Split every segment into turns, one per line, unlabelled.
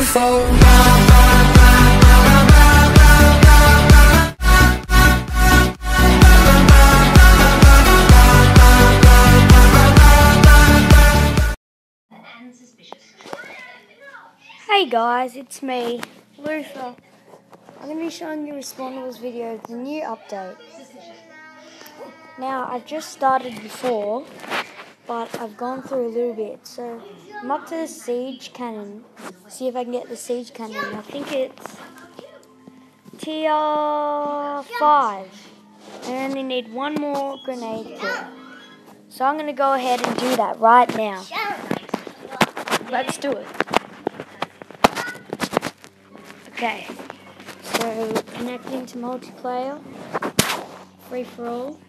Hey guys, it's me, Luther. I'm going to be showing you Respawnables video the new update. Now, I've just started before, but I've gone through a little bit. So, I'm up to the siege cannon. See if I can get the siege cannon. I think it's tier 5. I only need one more grenade kill. So I'm going to go ahead and do that right now. Let's do it. Okay, so connecting to multiplayer, free for all.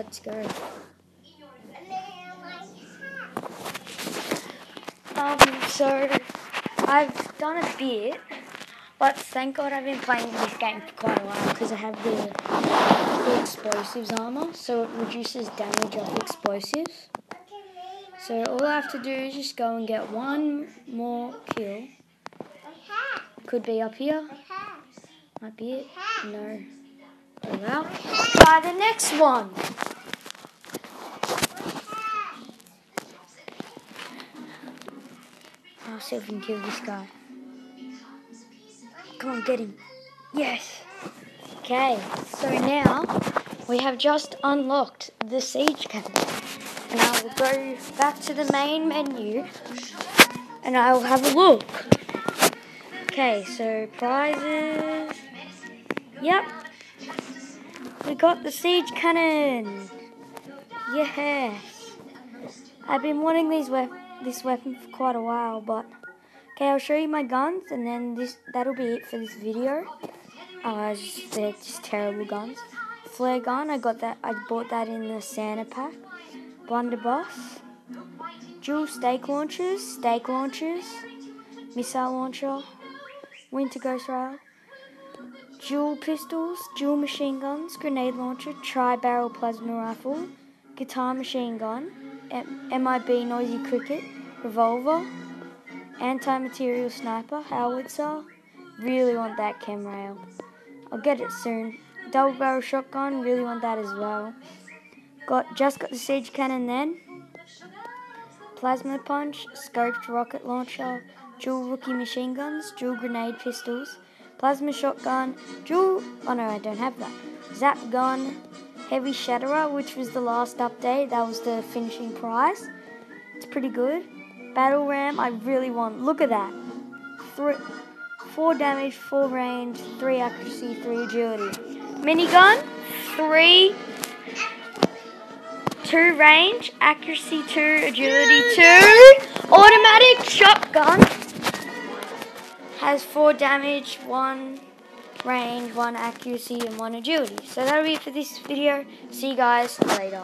Let's go. Um, so I've done a bit, but thank God I've been playing this game for quite a while because I have the, the explosives armor, so it reduces damage of explosives. So all I have to do is just go and get one more kill. Could be up here. Might be it. No. Well. Try the next one. I'll see if we can kill this guy. Come on, get him. Yes. Okay, so now we have just unlocked the siege cannon. And I will go back to the main menu and I will have a look. Okay, so prizes. Yep. We got the siege cannon. Yes. I've been wanting these wep- this weapon for quite a while, but okay, I'll show you my guns, and then this that'll be it for this video. Uh, they're just terrible guns. Flare gun, I got that. I bought that in the Santa pack. Blunderbuss. Dual stake launchers, stake launchers, missile launcher, winter ghost rail, dual pistols, dual machine guns, grenade launcher, tri-barrel plasma rifle, guitar machine gun, MIB noisy cricket, revolver, anti-material sniper, howitzer. Really want that chem rail. I'll get it soon. Double barrel shotgun, really want that as well. Got just got the siege cannon then. Plasma punch, scoped rocket launcher, dual rookie machine guns, dual grenade pistols, plasma shotgun, dual. Oh no, I don't have that. Zap gun, heavy shatterer, which was the last update. That was the finishing prize. It's pretty good. Battle ram, I really want. Look at that. Three, four damage, four range, three accuracy, three agility. Minigun, three two range, accuracy two, agility two, automatic shotgun has four damage, one range, one accuracy, and one agility. So that'll be it for this video. See you guys later.